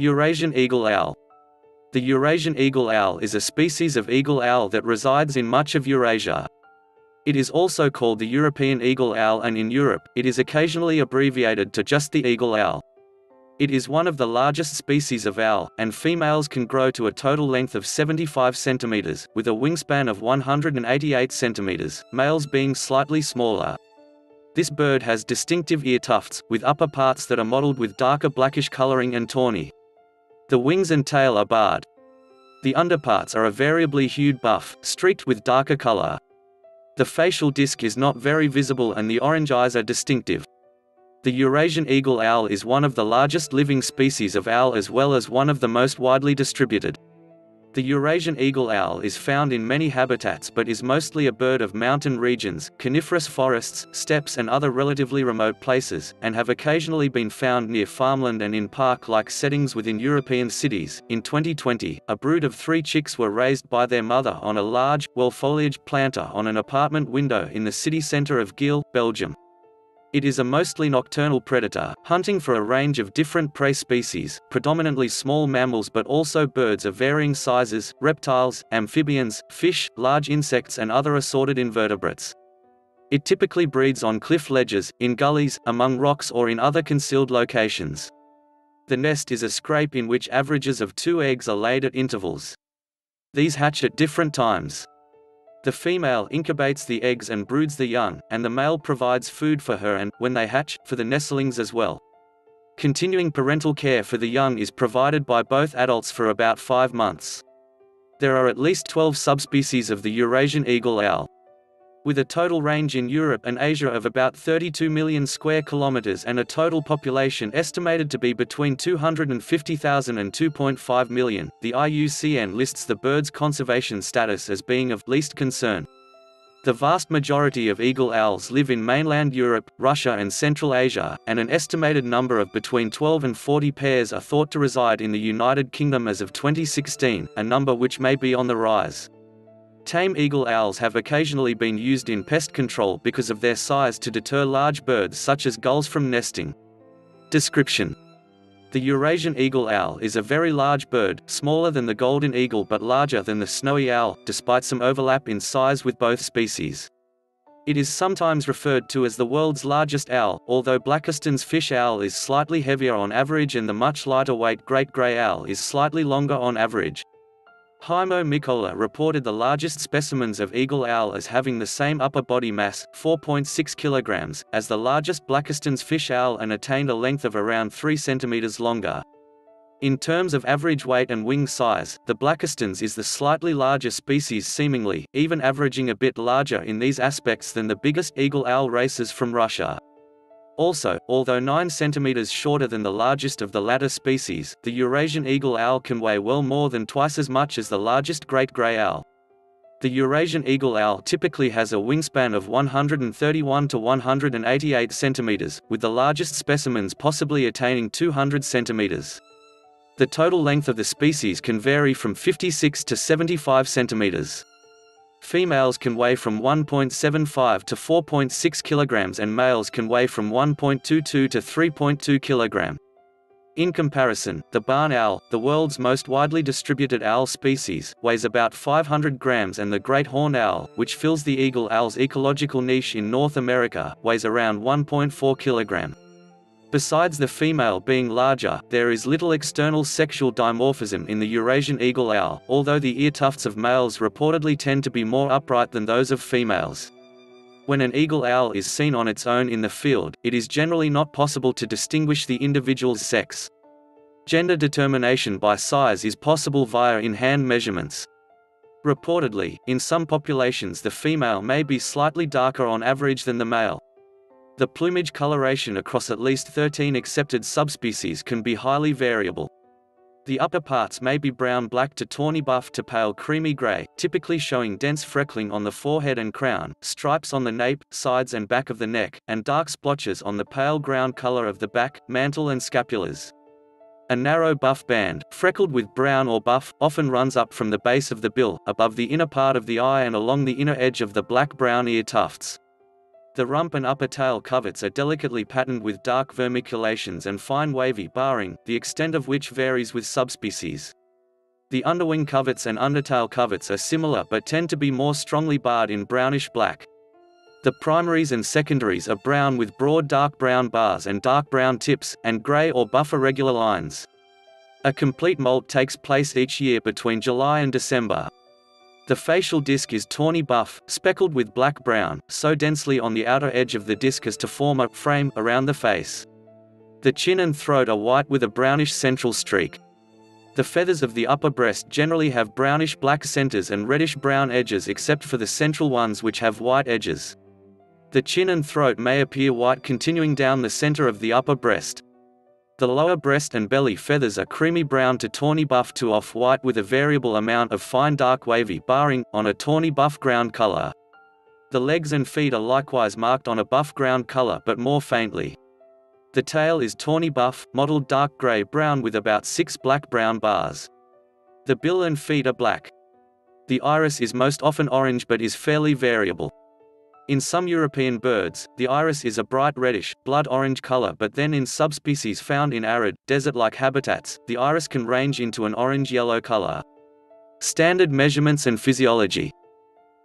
Eurasian eagle owl. The Eurasian eagle owl is a species of eagle owl that resides in much of Eurasia. It is also called the European eagle owl and in Europe, it is occasionally abbreviated to just the eagle owl. It is one of the largest species of owl, and females can grow to a total length of 75 centimeters, with a wingspan of 188 centimeters, males being slightly smaller. This bird has distinctive ear tufts, with upper parts that are mottled with darker blackish coloring and tawny. The wings and tail are barred. The underparts are a variably hued buff, streaked with darker color. The facial disc is not very visible and the orange eyes are distinctive. The Eurasian eagle owl is one of the largest living species of owl as well as one of the most widely distributed. The Eurasian eagle owl is found in many habitats but is mostly a bird of mountain regions, coniferous forests, steppes and other relatively remote places, and have occasionally been found near farmland and in park-like settings within European cities. In 2020, a brood of three chicks were raised by their mother on a large, well-foliaged planter on an apartment window in the city centre of Geel, Belgium. It is a mostly nocturnal predator, hunting for a range of different prey species, predominantly small mammals but also birds of varying sizes, reptiles, amphibians, fish, large insects and other assorted invertebrates. It typically breeds on cliff ledges, in gullies, among rocks or in other concealed locations. The nest is a scrape in which averages of two eggs are laid at intervals. These hatch at different times. The female incubates the eggs and broods the young, and the male provides food for her and, when they hatch, for the nestlings as well. Continuing parental care for the young is provided by both adults for about five months. There are at least 12 subspecies of the Eurasian eagle owl. With a total range in Europe and Asia of about 32 million square kilometers and a total population estimated to be between 250,000 and 2.5 million, the IUCN lists the bird's conservation status as being of least concern. The vast majority of eagle owls live in mainland Europe, Russia and Central Asia, and an estimated number of between 12 and 40 pairs are thought to reside in the United Kingdom as of 2016, a number which may be on the rise. Tame eagle owls have occasionally been used in pest control because of their size to deter large birds such as gulls from nesting. Description The Eurasian eagle owl is a very large bird, smaller than the golden eagle but larger than the snowy owl, despite some overlap in size with both species. It is sometimes referred to as the world's largest owl, although Blakiston's fish owl is slightly heavier on average and the much lighter weight great grey owl is slightly longer on average. Heimo Mikkola reported the largest specimens of eagle owl as having the same upper body mass, 4.6 kg, as the largest Blakiston's fish owl and attained a length of around 3 cm longer. In terms of average weight and wing size, the Blakiston's is the slightly larger species seemingly, even averaging a bit larger in these aspects than the biggest eagle owl races from Russia. Also, although 9 cm shorter than the largest of the latter species, the Eurasian eagle owl can weigh well more than twice as much as the largest great grey owl. The Eurasian eagle owl typically has a wingspan of 131 to 188 cm, with the largest specimens possibly attaining 200 cm. The total length of the species can vary from 56 to 75 centimeters. Females can weigh from 1.75 to 4.6 kg and males can weigh from 1.22 to 3.2 kg. In comparison, the barn owl, the world's most widely distributed owl species, weighs about 500 grams and the great horned owl, which fills the eagle owl's ecological niche in North America, weighs around 1.4 kilogram. Besides the female being larger, there is little external sexual dimorphism in the Eurasian eagle owl, although the ear tufts of males reportedly tend to be more upright than those of females. When an eagle owl is seen on its own in the field, it is generally not possible to distinguish the individual's sex. Gender determination by size is possible via in-hand measurements. Reportedly, in some populations the female may be slightly darker on average than the male. The plumage coloration across at least 13 accepted subspecies can be highly variable. The upper parts may be brown-black to tawny buff to pale creamy gray, typically showing dense freckling on the forehead and crown, stripes on the nape, sides and back of the neck, and dark splotches on the pale ground color of the back, mantle and scapulars. A narrow buff band, freckled with brown or buff, often runs up from the base of the bill, above the inner part of the eye and along the inner edge of the black-brown ear tufts. The rump and upper tail coverts are delicately patterned with dark vermiculations and fine wavy barring, the extent of which varies with subspecies. The underwing coverts and undertail coverts are similar but tend to be more strongly barred in brownish-black. The primaries and secondaries are brown with broad dark brown bars and dark brown tips, and grey or buff irregular lines. A complete molt takes place each year between July and December. The facial disc is tawny buff, speckled with black-brown, so densely on the outer edge of the disc as to form a frame around the face. The chin and throat are white with a brownish central streak. The feathers of the upper breast generally have brownish-black centers and reddish-brown edges except for the central ones which have white edges. The chin and throat may appear white continuing down the center of the upper breast. The lower breast and belly feathers are creamy brown to tawny buff to off-white with a variable amount of fine dark wavy barring, on a tawny buff ground color. The legs and feet are likewise marked on a buff ground color but more faintly. The tail is tawny buff, mottled dark gray-brown with about six black-brown bars. The bill and feet are black. The iris is most often orange but is fairly variable. In some European birds, the iris is a bright reddish, blood-orange color but then in subspecies found in arid, desert-like habitats, the iris can range into an orange-yellow color. Standard measurements and physiology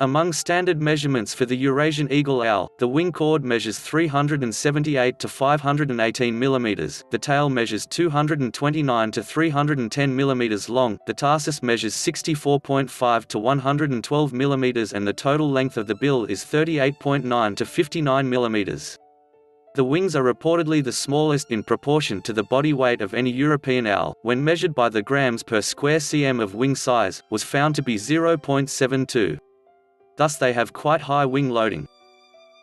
among standard measurements for the Eurasian eagle owl, the wing chord measures 378 to 518 mm, the tail measures 229 to 310 mm long, the tarsus measures 64.5 to 112 mm and the total length of the bill is 38.9 to 59 mm. The wings are reportedly the smallest in proportion to the body weight of any European owl, when measured by the grams per square cm of wing size, was found to be 0.72 thus they have quite high wing loading.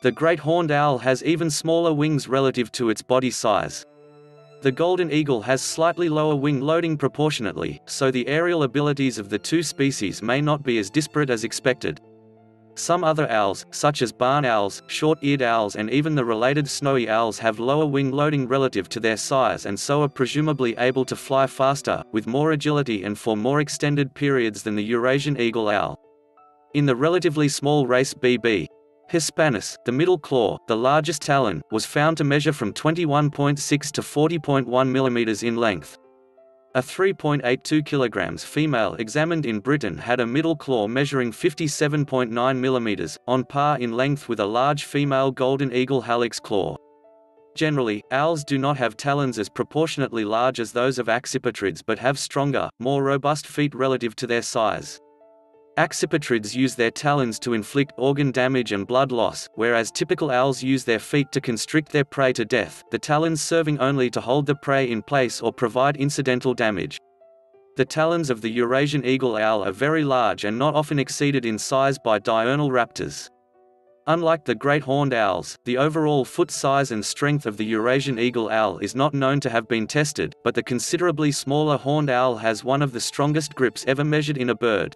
The great horned owl has even smaller wings relative to its body size. The golden eagle has slightly lower wing loading proportionately, so the aerial abilities of the two species may not be as disparate as expected. Some other owls, such as barn owls, short-eared owls and even the related snowy owls have lower wing loading relative to their size and so are presumably able to fly faster, with more agility and for more extended periods than the Eurasian eagle owl. In the relatively small race BB, Hispanus, the middle claw, the largest talon, was found to measure from 21.6 to 40.1 mm in length. A 3.82 kg female examined in Britain had a middle claw measuring 57.9 mm, on par in length with a large female golden eagle hallux claw. Generally, owls do not have talons as proportionately large as those of accipitrids but have stronger, more robust feet relative to their size. Accipitrids use their talons to inflict organ damage and blood loss, whereas typical owls use their feet to constrict their prey to death, the talons serving only to hold the prey in place or provide incidental damage. The talons of the Eurasian eagle owl are very large and not often exceeded in size by diurnal raptors. Unlike the great horned owls, the overall foot size and strength of the Eurasian eagle owl is not known to have been tested, but the considerably smaller horned owl has one of the strongest grips ever measured in a bird.